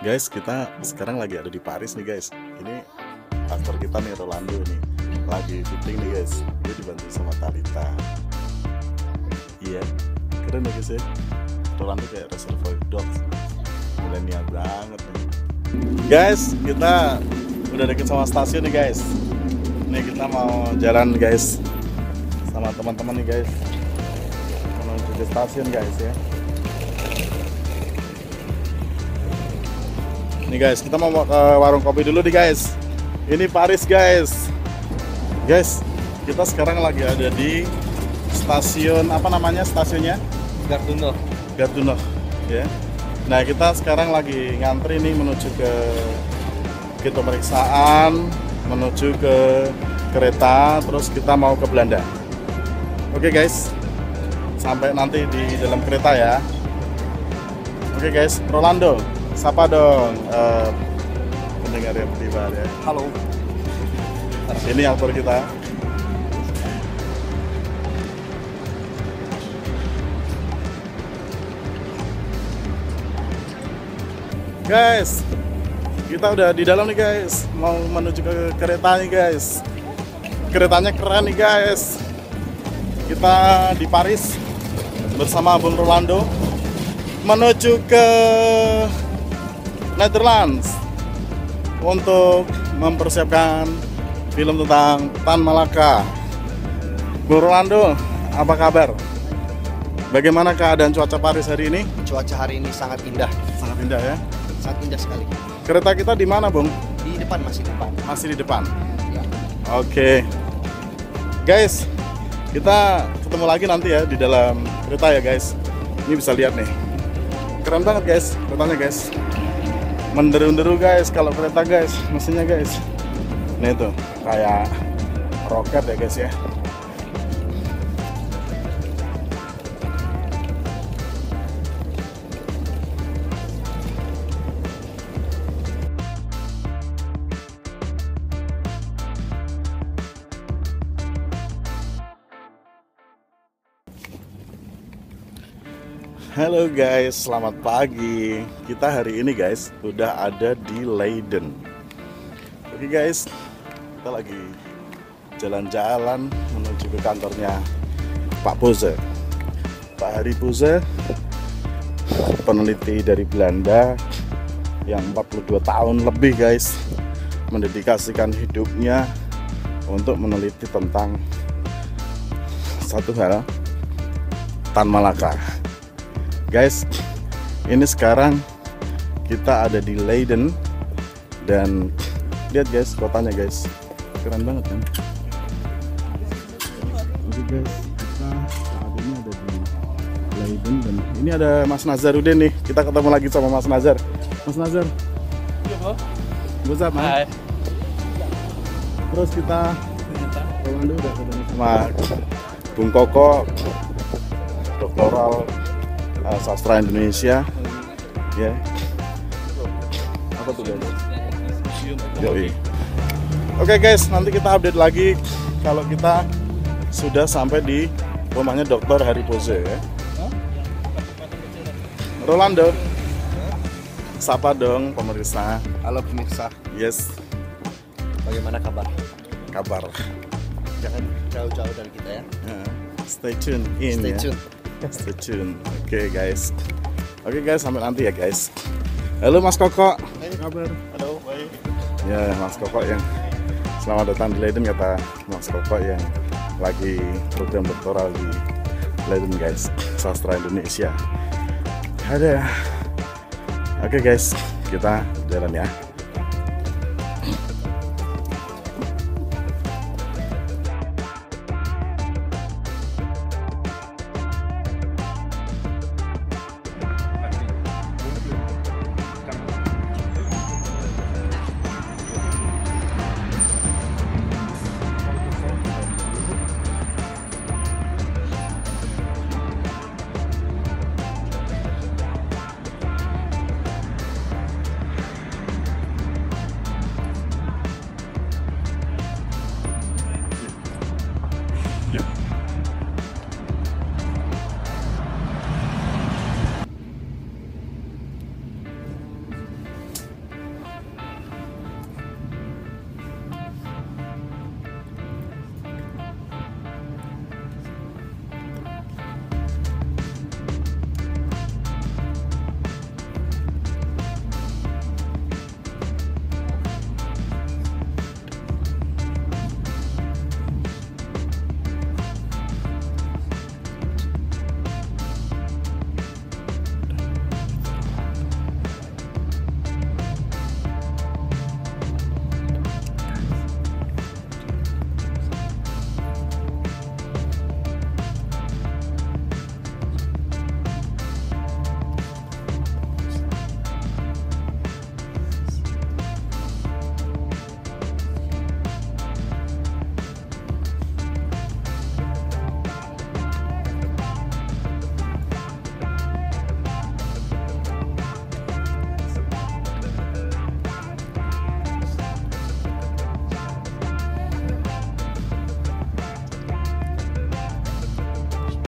Guys, kita sekarang lagi ada di Paris nih guys. Ini aktor kita nih Rolando nih lagi fitting nih guys. Dia dibantu sama Talita. Iya, keren ya guys ya. Rolando kayak Reservoir Dogs. Milenial banget nih. Guys, kita udah deket sama stasiun nih guys. Nih kita mau jalan guys sama teman-teman nih guys menuju ke stasiun guys ya. Nih guys, kita mau ke warung kopi dulu nih guys. Ini Paris guys. Guys, kita sekarang lagi ada di stasiun apa namanya stasiunnya? Garduno. Garduno, ya. Nah kita sekarang lagi ngantri nih menuju ke ke pemeriksaan, menuju ke kereta, terus kita mau ke Belanda. Oke guys, sampai nanti di dalam kereta ya. Oke guys, Rolando, sapa dong eh, pendengar yang tiba ya. Halo. Ini aktor kita. Guys, kita udah di dalam nih guys, mau menuju ke kereta nih guys. Keretanya keren nih guys. Kita di Paris bersama Bung Rolando menuju ke Netherlands untuk mempersiapkan film tentang Tan Malaka. Bung Rolando, apa kabar? Bagaimana keadaan cuaca Paris hari ini? Cuaca hari ini sangat indah, Sangat indah ya. sangat indah sekali. Kereta kita di mana, Bung? Di depan masih depan. Masih di depan. Ya. Oke. Guys, kita ketemu lagi nanti ya di dalam kereta ya, guys. Ini bisa lihat nih. Keren banget, guys, keretanya, guys. Menderu-deru, guys, kalau kereta, guys. Mesinnya, guys. Nih tuh, kayak roket ya, guys ya. Halo guys, selamat pagi. Kita hari ini guys udah ada di Leiden. Oke guys, kita lagi jalan-jalan menuju ke kantornya Pak Boze. Pak Hari Boze, peneliti dari Belanda yang 42 tahun lebih guys mendedikasikan hidupnya untuk meneliti tentang satu hal Tan Malaka. Guys, ini sekarang kita ada di Leiden dan lihat guys kotanya guys, keren banget kan? Oke guys, kita saat ini ada di Leiden dan ini ada Mas Nazarudin nih. Kita ketemu lagi sama Mas Nazar. Mas Nazar, Iya, Bro. what's up, man? Hai. Terus kita udah ketemu sama Bung Koko, doktoral uh, sastra Indonesia, ya. Apa tuh guys? Yoi. Oke guys, nanti kita update lagi kalau kita sudah sampai di rumahnya Dokter Hari Pose ya. Rolando, sapa dong pemirsa. Halo pemirsa, Yes, bagaimana kabar? kabar. Jangan jauh-jauh dari kita ya. Uh, stay tune in Stay ya. tune. Stay tune. Oke guys. Oke guys, sampai nanti ya guys. Halo Mas Koko. Hai. Kabar? Halo, baik. Ya Mas Koko yang selamat datang di Leiden kata Mas Koko yang lagi program doktoral di Leiden guys, sastra Indonesia. Ada. Oke guys, kita jalan ya.